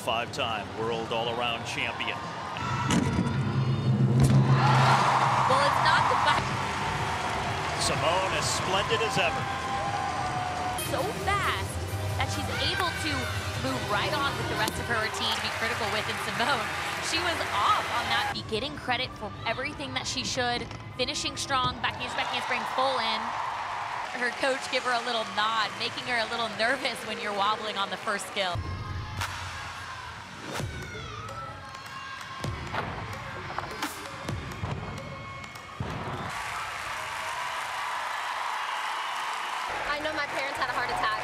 five-time world all-around champion. Well, it's not the fact Simone as splendid as ever. so fast that she's able to move right on with the rest of her routine to be critical with. And Simone, she was off on that, be getting credit for everything that she should, finishing strong, backing his backing spring full in. Her coach give her a little nod, making her a little nervous when you're wobbling on the first skill. I know my parents had a heart attack